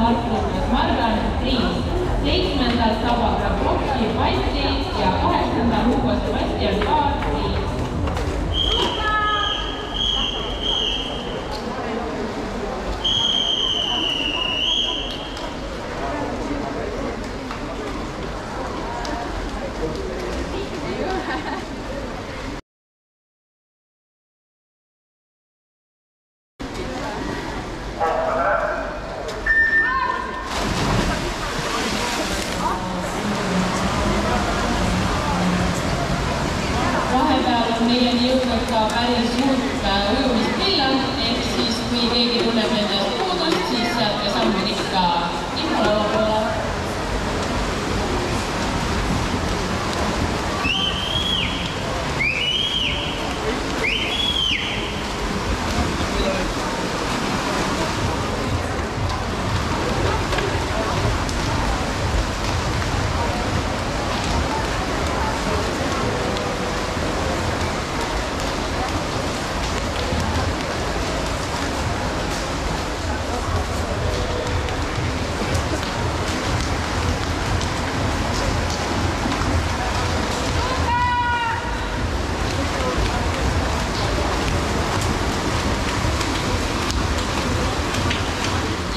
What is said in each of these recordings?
Mart Lukas, Margaret Priis, seitsmendal Saba Grabovski, Balti ja kaheksandal Hugo Sebastian Paar made a new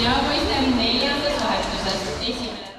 ja poiste neljandas vahetuses esimene